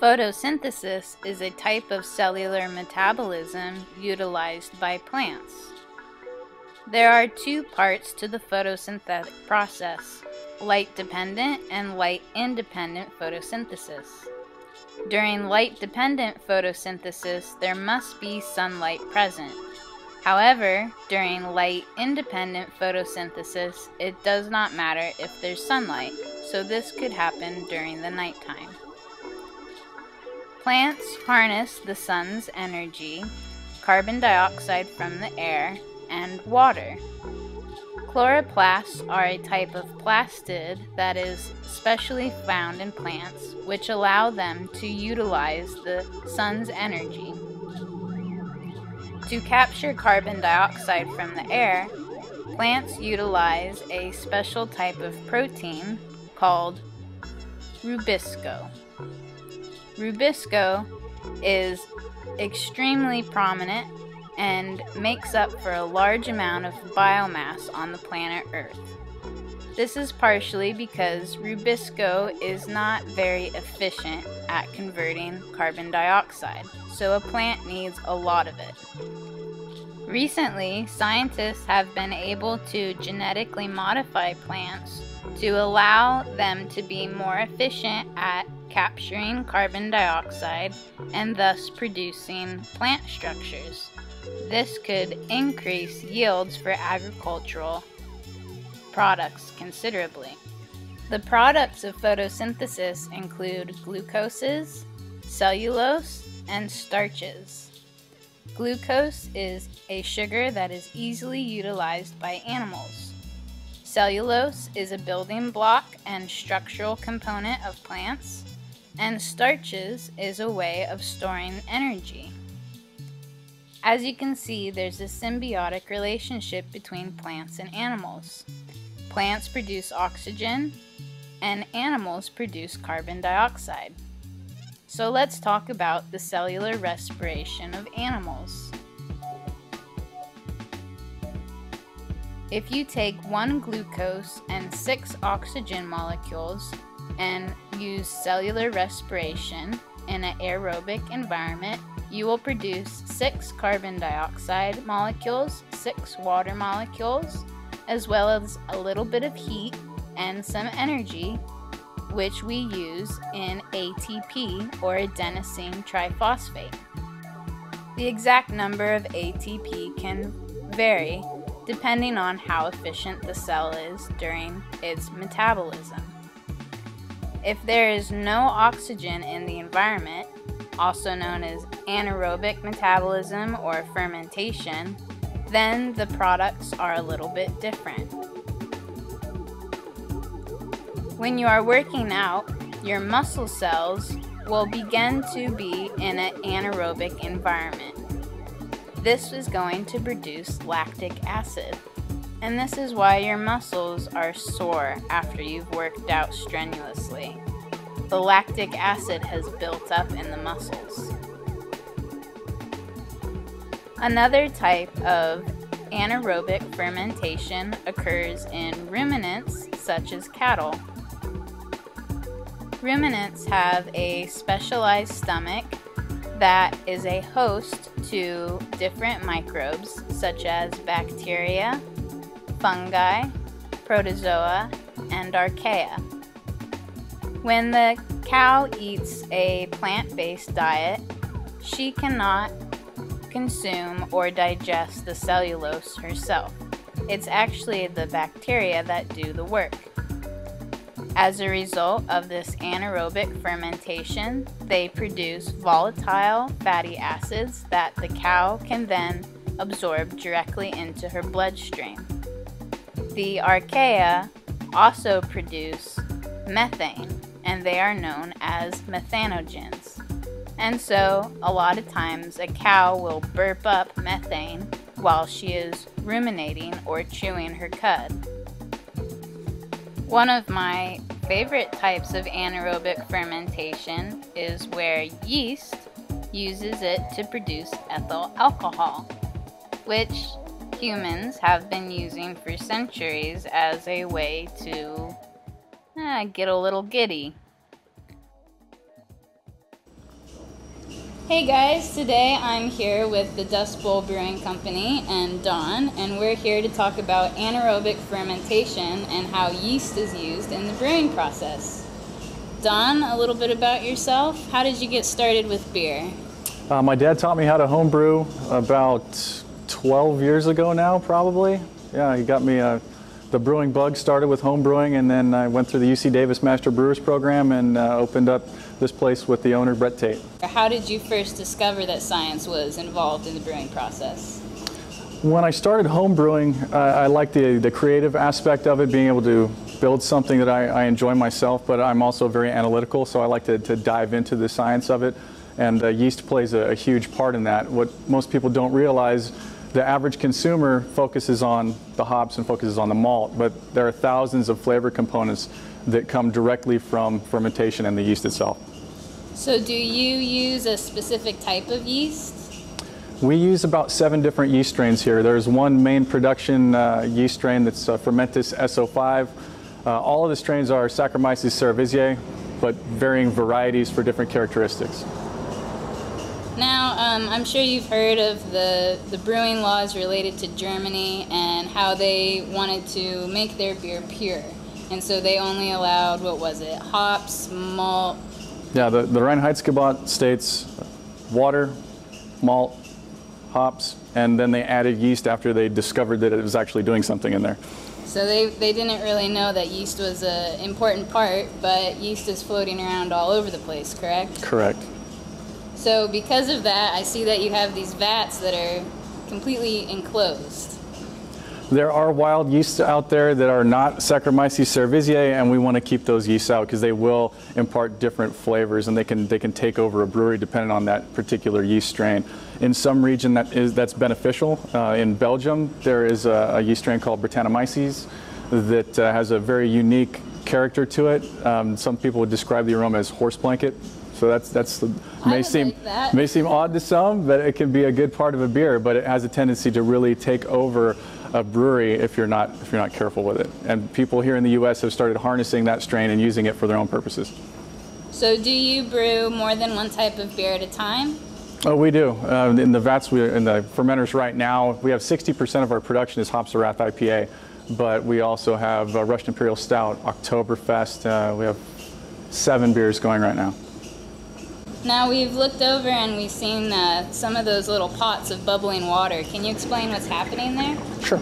Photosynthesis is a type of cellular metabolism utilized by plants. There are two parts to the photosynthetic process light dependent and light independent photosynthesis. During light dependent photosynthesis, there must be sunlight present. However, during light independent photosynthesis, it does not matter if there's sunlight, so this could happen during the nighttime. Plants harness the sun's energy, carbon dioxide from the air, and water. Chloroplasts are a type of plastid that is specially found in plants, which allow them to utilize the sun's energy. To capture carbon dioxide from the air, plants utilize a special type of protein called rubisco. Rubisco is extremely prominent and makes up for a large amount of biomass on the planet Earth. This is partially because Rubisco is not very efficient at converting carbon dioxide, so a plant needs a lot of it. Recently, scientists have been able to genetically modify plants to allow them to be more efficient at capturing carbon dioxide and thus producing plant structures. This could increase yields for agricultural products considerably. The products of photosynthesis include glucoses, cellulose, and starches. Glucose is a sugar that is easily utilized by animals. Cellulose is a building block and structural component of plants and starches is a way of storing energy. As you can see, there's a symbiotic relationship between plants and animals. Plants produce oxygen, and animals produce carbon dioxide. So let's talk about the cellular respiration of animals. If you take one glucose and six oxygen molecules and use cellular respiration in an aerobic environment, you will produce six carbon dioxide molecules, six water molecules, as well as a little bit of heat and some energy, which we use in ATP or adenosine triphosphate. The exact number of ATP can vary depending on how efficient the cell is during its metabolism. If there is no oxygen in the environment, also known as anaerobic metabolism or fermentation, then the products are a little bit different. When you are working out, your muscle cells will begin to be in an anaerobic environment. This is going to produce lactic acid. And this is why your muscles are sore after you've worked out strenuously. The lactic acid has built up in the muscles. Another type of anaerobic fermentation occurs in ruminants such as cattle. Ruminants have a specialized stomach that is a host to different microbes such as bacteria, fungi, protozoa, and archaea. When the cow eats a plant based diet, she cannot consume or digest the cellulose herself. It's actually the bacteria that do the work. As a result of this anaerobic fermentation, they produce volatile fatty acids that the cow can then absorb directly into her bloodstream. The archaea also produce methane, and they are known as methanogens. And so, a lot of times, a cow will burp up methane while she is ruminating or chewing her cud. One of my favorite types of anaerobic fermentation is where yeast uses it to produce ethyl alcohol, which humans have been using for centuries as a way to eh, get a little giddy. Hey guys, today I'm here with the Dust Bowl Brewing Company and Don, and we're here to talk about anaerobic fermentation and how yeast is used in the brewing process. Don, a little bit about yourself. How did you get started with beer? Uh, my dad taught me how to homebrew about 12 years ago now, probably. Yeah, he got me uh, the brewing bug started with home brewing, and then I went through the UC Davis Master Brewers Program and uh, opened up this place with the owner, Brett Tate. How did you first discover that science was involved in the brewing process? When I started home brewing, uh, I liked the, the creative aspect of it, being able to build something that I, I enjoy myself, but I'm also very analytical, so I like to, to dive into the science of it. And uh, yeast plays a, a huge part in that. What most people don't realize the average consumer focuses on the hops and focuses on the malt, but there are thousands of flavor components that come directly from fermentation and the yeast itself. So do you use a specific type of yeast? We use about seven different yeast strains here. There's one main production uh, yeast strain that's uh, Fermentis SO5. Uh, all of the strains are Saccharomyces cerevisiae, but varying varieties for different characteristics. Now, um, I'm sure you've heard of the, the brewing laws related to Germany and how they wanted to make their beer pure. And so they only allowed, what was it, hops, malt? Yeah, the, the Reinheitsgebot states water, malt, hops, and then they added yeast after they discovered that it was actually doing something in there. So they, they didn't really know that yeast was an important part, but yeast is floating around all over the place, correct? Correct. So because of that, I see that you have these vats that are completely enclosed. There are wild yeasts out there that are not Saccharomyces cerevisiae, and we want to keep those yeasts out because they will impart different flavors, and they can they can take over a brewery depending on that particular yeast strain. In some region, that is that's beneficial. Uh, in Belgium, there is a, a, yeast strain called Brettanomyces that uh, has a very unique character to it. Um, some people would describe the aroma as horse blanket. So that's that's may seem like may seem odd to some, but it can be a good part of a beer. But it has a tendency to really take over a brewery if you're not if you're not careful with it. And people here in the U.S. have started harnessing that strain and using it for their own purposes. So do you brew more than one type of beer at a time? Oh, we do. Uh, in the vats, we in the fermenters right now, we have 60% of our production is Hops of Wrath IPA, but we also have uh, Russian Imperial Stout, Oktoberfest. Uh, we have seven beers going right now. Now we've looked over and we've seen uh, some of those little pots of bubbling water. Can you explain what's happening there? Sure.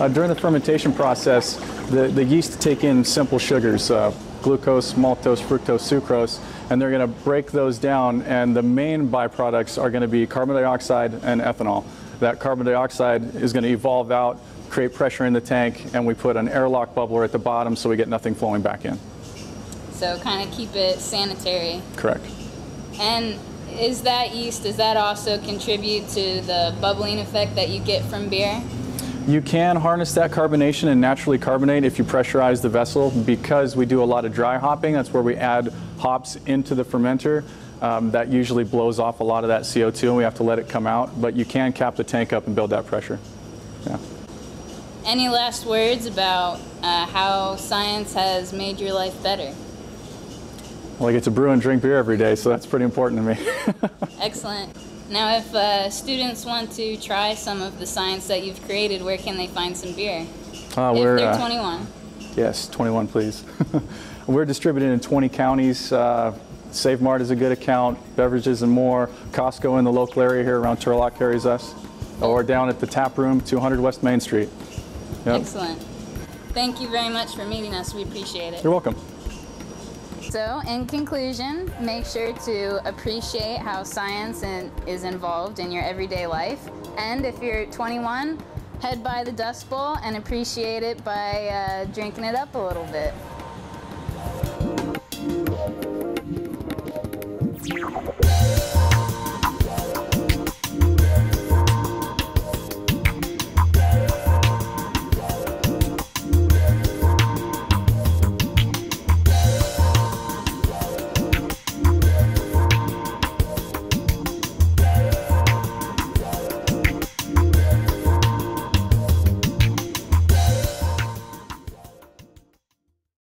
Uh, during the fermentation process, the, the yeast take in simple sugars, uh, glucose, maltose, fructose, sucrose, and they're going to break those down, and the main byproducts are going to be carbon dioxide and ethanol. That carbon dioxide is going to evolve out, create pressure in the tank, and we put an airlock bubbler at the bottom so we get nothing flowing back in. So kind of keep it sanitary. Correct. And is that yeast, does that also contribute to the bubbling effect that you get from beer? You can harness that carbonation and naturally carbonate if you pressurize the vessel because we do a lot of dry hopping. That's where we add hops into the fermenter. Um, that usually blows off a lot of that CO2 and we have to let it come out, but you can cap the tank up and build that pressure. Yeah. Any last words about uh, how science has made your life better? Well, I get to brew and drink beer every day, so that's pretty important to me. Excellent. Now, if uh, students want to try some of the science that you've created, where can they find some beer? Uh, if they're uh, 21. Yes, 21, please. we're distributed in 20 counties. Uh, Save Mart is a good account. Beverages and more. Costco in the local area here around Turlock carries us. Or down at the tap room, 200 West Main Street. Yep. Excellent. Thank you very much for meeting us. We appreciate it. You're welcome. So, in conclusion, make sure to appreciate how science is involved in your everyday life. And if you're 21, head by the Dust Bowl and appreciate it by uh, drinking it up a little bit.